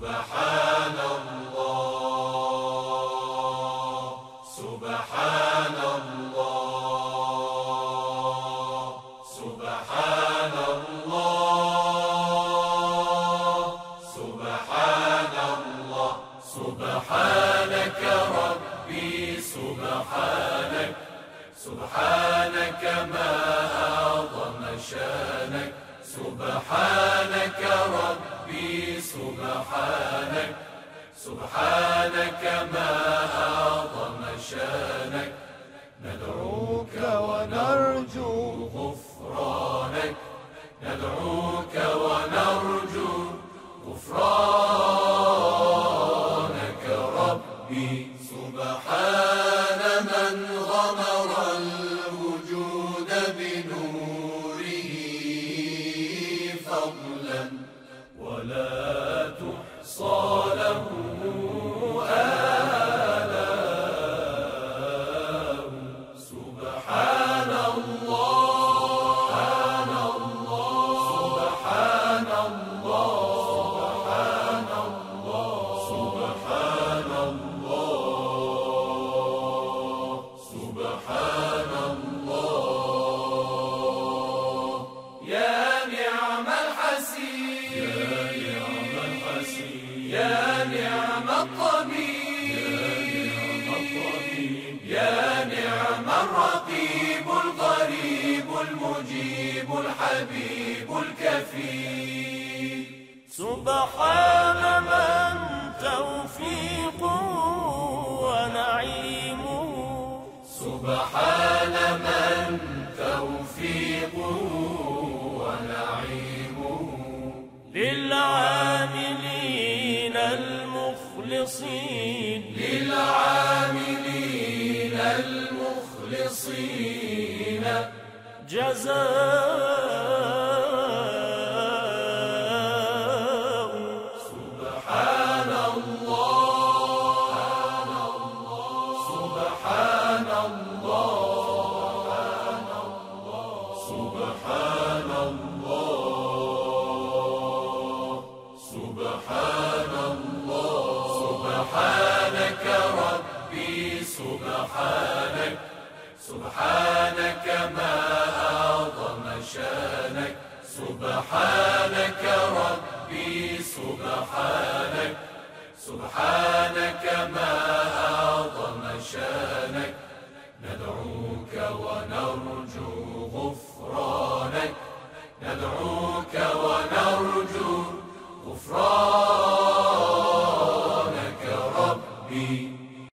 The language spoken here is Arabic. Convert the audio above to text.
سبحان الله سبحان الله سبحان الله سبحان الله سبحانك ربي سبحانك سبحانك ما أعظم شأنك سبحانك سبحانك سبحانك ما أعظم شأنك. ندعوك ونرجو غفرانك. ندعوك ونرجو غفرانك. ربي سبحان من غمر الوجود بنوره فضلا. ولا تحصى له يا نعم الطبيب. يا نعم الرقيب القريب المجيب الحبيب الكفيل سبحان من توفيقه ونعيمه سبحان المخلصين. للعاملين المخلصين. جزاء. سبحان الله. سبحان الله. سبحان سبحانك ما أعظم شأنك سبحانك ربي سبحانك سبحانك ما